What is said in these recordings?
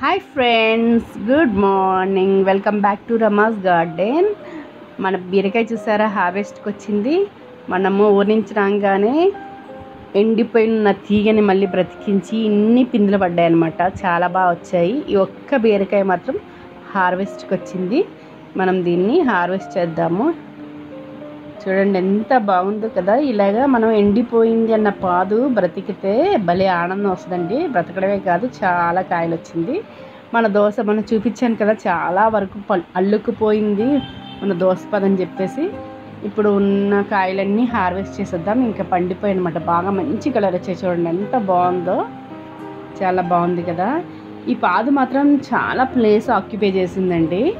Hi friends good morning welcome back to Rama's garden మన బీరకాయ చూసారా? హార్వెస్ట్కి వచ్చింది. మనము ఊరి రాగానే ఎండిపోయిన తీగని మళ్ళీ బ్రతికించి ఇన్ని పిందులు పడ్డాయి అనమాట చాలా బాగా వచ్చాయి. ఈ ఒక్క బీరకాయ మాత్రం హార్వెస్ట్కి వచ్చింది. మనం దీన్ని హార్వెస్ట్ చేద్దాము. చూడండి ఎంత బాగుందో కదా. ఇలాగా మనం ఎండిపోయింది అన్న పాదు బ్రతికితే భలే ఆనందం వస్తుందండి. బ్రతకడమే కాదు చాలా కాయలు వచ్చింది మన దోశ మనం చూపించాను కదా చాలా వరకు పల్- అల్లుకుపోయింది మన దోశ పదని చెప్పేసి. ఇప్పుడు ఉన్న కాయలన్నీ హార్వెస్ట్ చేసేద్దాం. ఇంకా పండిపోయినమాట. బాగా మంచి కలర్ వచ్చాయి చూడండి ఎంత బాగుందో. చాలా బాగుంది కదా. ఈ పాదు మాత్రం చాలా ప్లేస్ ఆక్యుపై చేసిందండి.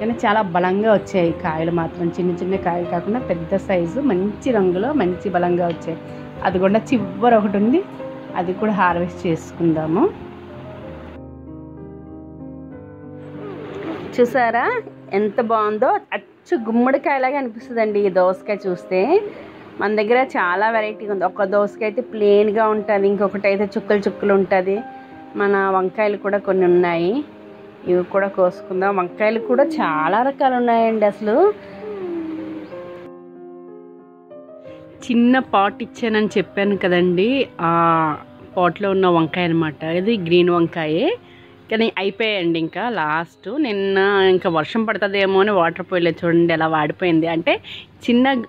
కానీ చాలా బలంగా వచ్చాయి కాయలు మాత్రం. చిన్న చిన్న కాయలు కాకుండా పెద్ద సైజు మంచి రంగులో మంచి బలంగా వచ్చాయి. అది కూడా చివరి ఒకటి ఉంది. అది కూడా హార్వెస్ట్ చేసుకుందాము. చూసారా? ఎంత బాగుందో? అచ్చు గుమ్మడికాయలాగా అనిపిస్తుందండి ఈ దోసకాయ చూస్తే. మన దగ్గర చాలా వెరైటీ ఉంది. ఒక దోసకాయ అయితే ప్లెయిన్గా ఉంటుంది ఇంకొకటి అయితే చుక్కలు చుక్కలు ఉంటుంది. మన వంకాయలు కూడా కొన్ని ఉన్నాయి. ఇవి కూడా కోసుకుందాం. వంకాయలు కూడా చాలా రకాలు ఉన్నాయండి అసలు. చిన్న పాట్ ఇచ్చానని చెప్పాను కదండి. ఆ పాట్లో ఉన్న వంకాయ అనమాట ఇది గ్రీన్ వంకాయే. కానీ అయిపోయాయండి ఇంకా లాస్ట్. నిన్న ఇంకా వర్షం పడుతుందేమో అని వాటర్ పోయలేదు చూడండి ఎలా వాడిపోయింది. అంటే చిన్న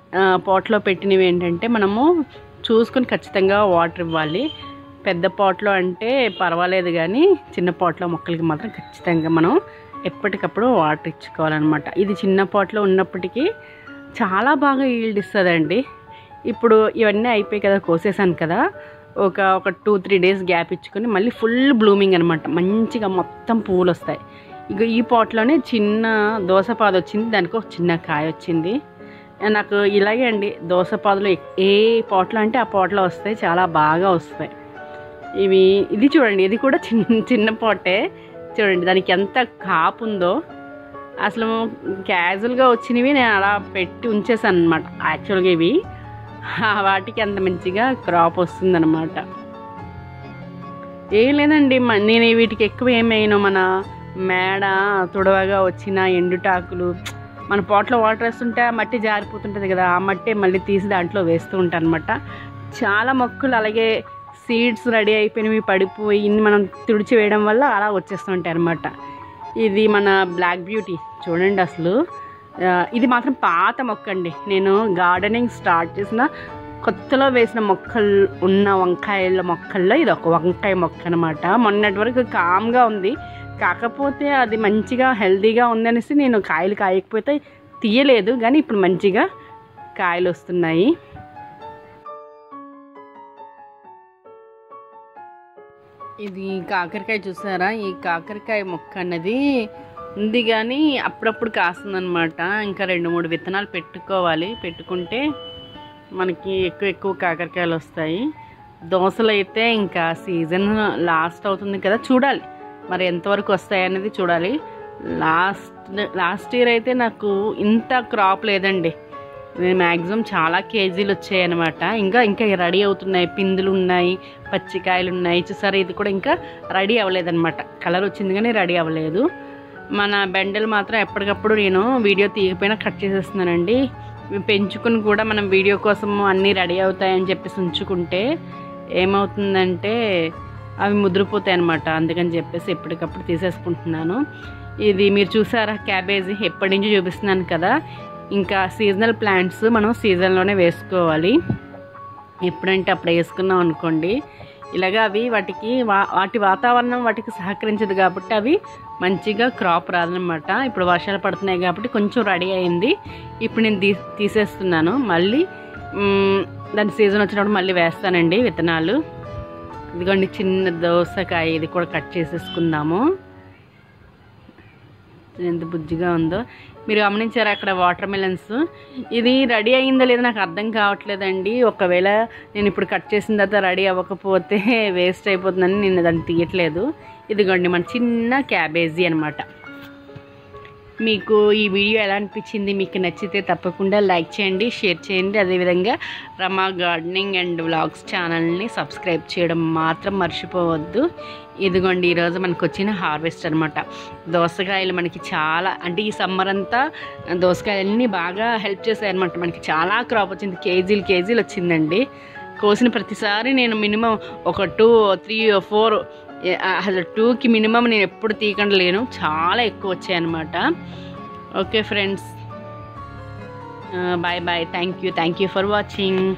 పాట్లో పెట్టినవి ఏంటంటే మనము చూసుకొని ఖచ్చితంగా వాటర్ ఇవ్వాలి. పెద్ద పాట్లో అంటే పర్వాలేదు కానీ చిన్న పాట్లో మొక్కలకి మాత్రం ఖచ్చితంగా మనం ఎప్పటికప్పుడు వాటర్ ఇచ్చుకోవాలన్నమాట. ఇది చిన్న పాట్లో ఉన్నప్పటికీ చాలా బాగా ఈల్డ్ ఇస్తుందండి. ఇప్పుడు ఇవన్నీ అయిపోయి కదా కోసేసాను కదా ఒక ఒక టూ త్రీ డేస్ గ్యాప్ ఇచ్చుకొని మళ్ళీ ఫుల్ బ్లూమింగ్ అనమాట మంచిగా మొత్తం పువ్వులు వస్తాయి ఇక ఈ పాట్లోనే చిన్న దోసపాదు వచ్చింది దానికి ఒక చిన్న కాయ వచ్చింది నాకు ఇలాగే అండి దోసపాదులు ఏ పాట్లో అంటే ఆ పాట్లో వస్తాయి చాలా బాగా వస్తాయి. ఇవి ఇది చూడండి ఇది కూడా చిన్న చిన్న పాటే. చూడండి దానికి ఎంత కాపు ఉందో. అసలు క్యాజువల్గా వచ్చినవి నేను అలా పెట్టి ఉంచేసాను అనమాట యాక్చువల్గా ఇవి. వాటికి అంత మంచిగా క్రాప్ వస్తుందన్నమాట. ఏం లేదండి మ- నేను వీటికి ఎక్కువ ఏమైనా మన మేడ తుడవగా వచ్చిన ఎండుటాకులు. మన పాట్లో వాటర్ వేస్తుంటే ఆ మట్టి జారిపోతుంటుంది కదా ఆ మట్టి మళ్ళీ తీసి దాంట్లో వేస్తూ ఉంటాను అనమాట చాలా మొక్కలు అలాగే సీడ్స్ రెడీ అయిపోయినవి పడిపోయి మనం తుడిచి వేయడం వల్ల అలా వచ్చేస్తుంటాయి అనమాట ఇది మన బ్లాక్ బ్యూటీ చూడండి అసలు. ఇది మాత్రం పాత మొక్క అండి. నేను గార్డెనింగ్ స్టార్ట్ చేసిన కొత్తలో వేసిన మొక్కలు ఉన్న వంకాయల మొక్కల్లో ఇది ఒక వంకాయ మొక్క అనమాట మొన్నటి వరకు కామ్గా ఉంది. కాకపోతే అది మంచిగా హెల్తీగా ఉందనేసి నేను కాయలు కాయకపోతే తీయలేదు కానీ ఇప్పుడు మంచిగా కాయలు వస్తున్నాయి. ఇది కాకరకాయ చూసారా? ఈ కాకరకాయ మొక్క అన్నది ఉంది కానీ అప్పుడప్పుడు కాస్తుందన్నమాట. ఇంకా రెండు మూడు విత్తనాలు పెట్టుకోవాలి. పెట్టుకుంటే మనకి ఎక్కువ ఎక్కువ కాకరకాయలు వస్తాయి. దోసలు అయితే ఇంకా సీజన్ లాస్ట్ అవుతుంది కదా చూడాలి. మరి ఎంతవరకు వస్తాయి అనేది చూడాలి. లాస్ట్ లాస్ట్ ఇయర్ అయితే నాకు ఇంత క్రాప్ లేదండి. మ్యాక్సిమం చాలా కేజీలు వచ్చాయి అనమాట ఇంకా ఇంకా రెడీ అవుతున్నాయి. పిందులు ఉన్నాయి పచ్చికాయలు ఉన్నాయి. చూసారా ఇది కూడా ఇంకా రెడీ అవ్వలేదన్నమాట. కలర్ వచ్చింది కానీ రెడీ అవ్వలేదు. మన బెండలు మాత్రం ఎప్పటికప్పుడు నేను వీడియో తీయకపోయినా కట్ చేసేస్తున్నానండి. పెంచుకుని కూడా మనం వీడియో కోసం అన్నీ రెడీ అవుతాయని చెప్పేసి ఉంచుకుంటే ఏమవుతుందంటే అవి ముదిరిపోతాయి అనమాట అందుకని చెప్పేసి ఎప్పటికప్పుడు తీసేసుకుంటున్నాను. ఇది మీరు చూసారా క్యాబేజీ ఎప్పటి నుంచి చూపిస్తున్నాను కదా. ఇంకా సీజనల్ ప్లాంట్స్ మనం సీజన్లోనే వేసుకోవాలి. ఎప్పుడంటే అప్పుడు వేసుకున్నాం అనుకోండి. ఇలాగ అవి వాటికి వా- వాటి వాతావరణం వాటికి సహకరించదు కాబట్టి అవి మంచిగా క్రాప్ రాదనమాట ఇప్పుడు వర్షాలు పడుతున్నాయి కాబట్టి కొంచెం రెడీ అయింది. ఇప్పుడు నేను తీ తీసేస్తున్నాను. మళ్ళీ దాని సీజన్ వచ్చినప్పుడు మళ్ళీ వేస్తానండి విత్తనాలు. ఇదిగోండి చిన్న దోసకాయ ఇది కూడా కట్ చేసేసుకుందాము. ఎంత బుజ్జిగా ఉందో. మీరు గమనించారు అక్కడ వాటర్ మిలన్స్ ఇది రెడీ అయిందో లేదో నాకు అర్థం కావట్లేదండి. ఒకవేళ నేను ఇప్పుడు కట్ చేసిన తర్వాత రెడీ అవ్వకపోతే వేస్ట్ అయిపోతుందని నేను దాన్ని తీయట్లేదు. ఇదిగోండి మన చిన్న క్యాబేజీ అనమాట మీకు ఈ వీడియో ఎలా అనిపించింది మీకు నచ్చితే తప్పకుండా లైక్ చేయండి షేర్ చేయండి. అదేవిధంగా రమా గార్డెనింగ్ అండ్ వ్లాగ్స్ ఛానల్ని సబ్స్క్రైబ్ చేయడం మాత్రం మర్చిపోవద్దు. ఇదిగోండి ఈరోజు మనకు వచ్చిన హార్వెస్ట్ అనమాట దోసకాయలు మనకి చాలా అంటే ఈ సమ్మర్ అంతా దోసకాయలన్నీ బాగా హెల్ప్ చేశాయన్నమాట. మనకి చాలా క్రాప్ వచ్చింది కేజీలు కేజీలు వచ్చిందండి. కోసిన ప్రతిసారి నేను మినిమం ఒక టూ త్రీ ఫోర్ అసలు టూకి మినిమం నేను ఎప్పుడు తీయకుండా లేను చాలా ఎక్కువ వచ్చాయి అనమాట okay friends. Bye bye. Thank you thank you for watching.